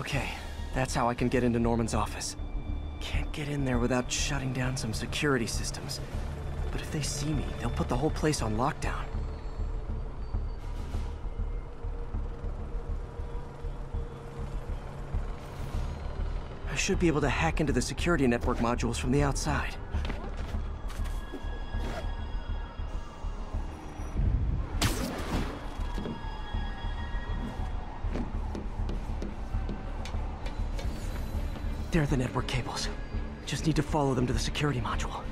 Okay, that's how I can get into Norman's office. Can't get in there without shutting down some security systems. But if they see me, they'll put the whole place on lockdown. I should be able to hack into the security network modules from the outside. There are the network cables. Just need to follow them to the security module.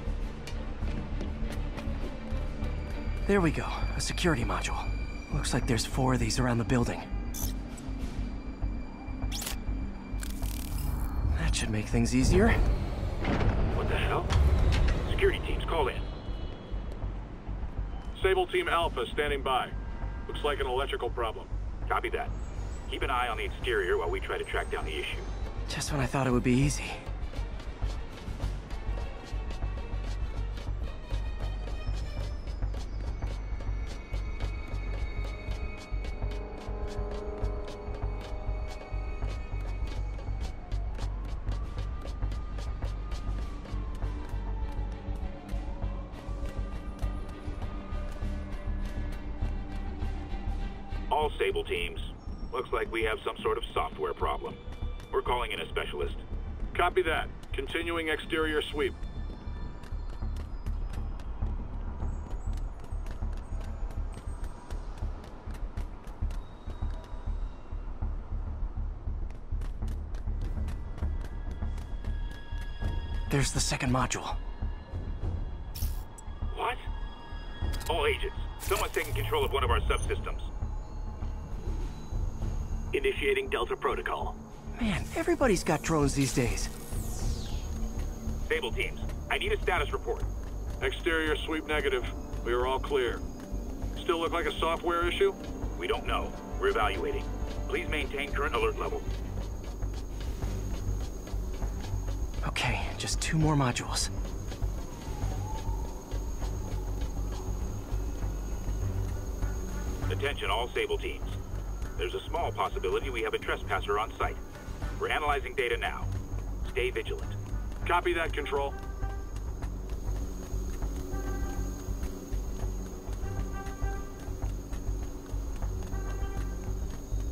There we go, a security module. Looks like there's four of these around the building. That should make things easier. What the hell? Security teams, call in. Sable Team Alpha standing by. Looks like an electrical problem. Copy that. Keep an eye on the exterior while we try to track down the issue. Just when I thought it would be easy. All Sable teams. Looks like we have some sort of software problem. We're calling in a specialist. Copy that. Continuing exterior sweep. There's the second module. What? All agents, someone's taking control of one of our subsystems. Initiating Delta Protocol. Man, everybody's got drones these days. Sable teams, I need a status report. Exterior sweep negative. We are all clear. Still look like a software issue? We don't know. We're evaluating. Please maintain current alert level. Okay, just two more modules. Attention all Sable teams. There's a small possibility we have a trespasser on site. We're analyzing data now. Stay vigilant. Copy that, Control.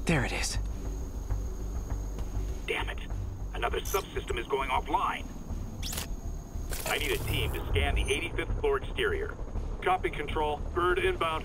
There it is. Damn it. Another subsystem is going offline. I need a team to scan the 85th floor exterior. Copy, Control. Bird inbound.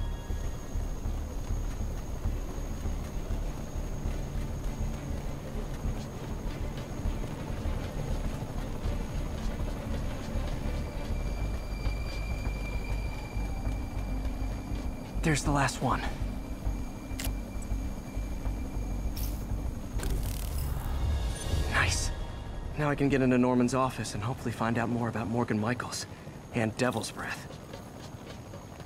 There's the last one. Nice. Now I can get into Norman's office and hopefully find out more about Morgan Michaels and Devil's Breath.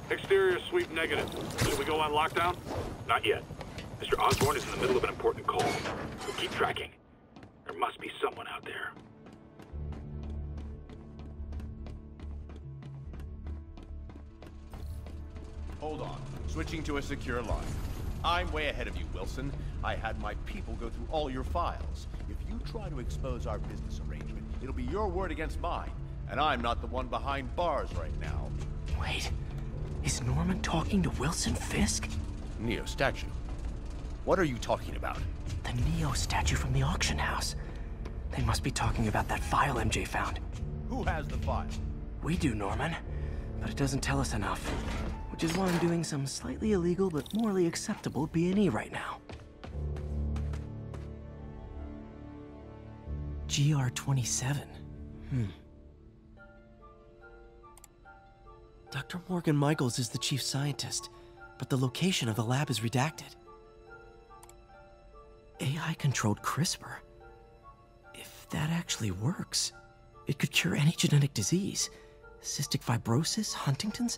Exterior sweep negative. Should we go on lockdown? Not yet. Mr. Osborn is in the middle of an important call. So keep tracking. There must be someone out there. Hold on. Switching to a secure line. I'm way ahead of you, Wilson. I had my people go through all your files. If you try to expose our business arrangement, it'll be your word against mine. And I'm not the one behind bars right now. Wait, is Norman talking to Wilson Fisk? Neo statue. What are you talking about? The Neo statue from the auction house. They must be talking about that file MJ found. Who has the file? We do, Norman. But it doesn't tell us enough. Which is why I'm doing some slightly illegal but morally acceptable B&E right now. GR27. Hmm. Dr. Morgan Michaels is the chief scientist, but the location of the lab is redacted. AI-controlled CRISPR? If that actually works, it could cure any genetic disease. Cystic fibrosis, Huntington's?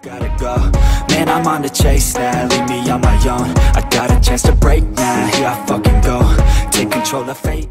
Gotta go, man, I'm on the chase now. Leave me on my own, I got a chance to break now. Here I fucking go, take control of fate